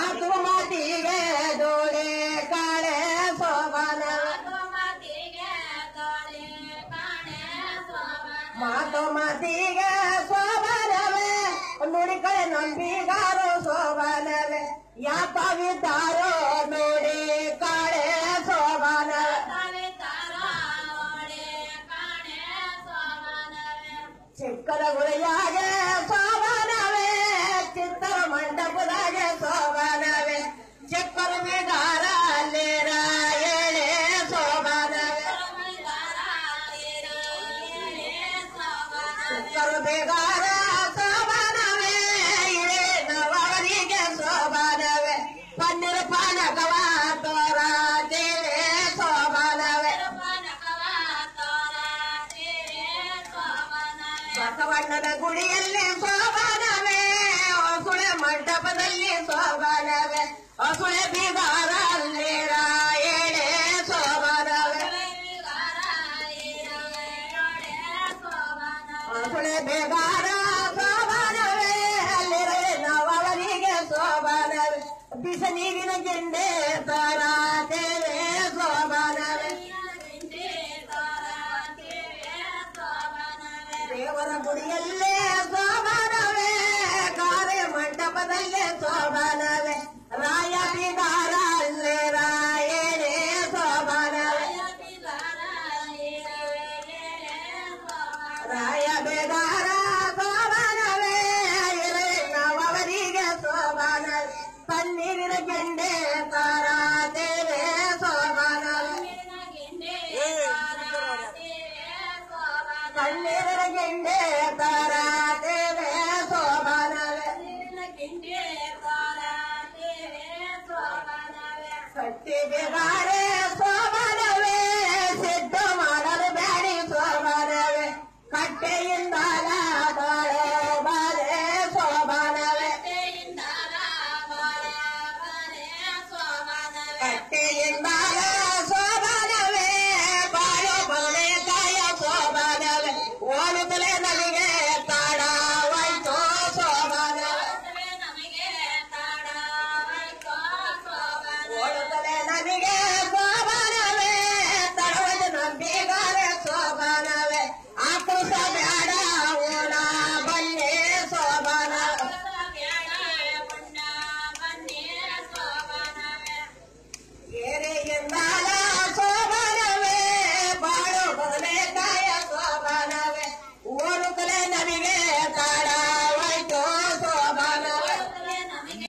ಮಧುಮತಿಗೆ ದೋಡೆ ಕಾಳೆ ಸೋಬಾನ ಮಾತುಮತಿಗೆ ಸೋಬಾನವೇ ನುಡಿಕಳೆ ನಂಬಿಗಾರೋ ಸೋಬಾನವೇ ಯಾಕವಿದ್ದಾರೋ ಬೇಗಾರ ಸೋಬಾನವೇ ಬಸವಣ್ಣನ ಗುಡಿಯಲ್ಲಿ ಸೋಬಾನವೇ ಹೊಸುಳೆ ಮಂಟಪದಲ್ಲಿ ಸೋಬಾನವೇ ಹೊಸುಳೆ ಬಿಗಾರ ಬೇಗಾರ ಸೋಬಾನವೇ ಅಲ್ಲಿರೇ ನವರಿಗೆ ಸೋಬಾನವೇ ಬಿಸ ನೀರಿನ ಗೆಂಡೆ ತರ ದೇವೆ ಸೋಬಾನವೇ சோபான பன்னிரு கெண்டே தாரா தேவே சோபான பன்னிரு கெண்டே தாரா தேவே சோபான சக்தி விகாரே சோபானவே சித்தமான பேடி சோபானவே கட்டையின்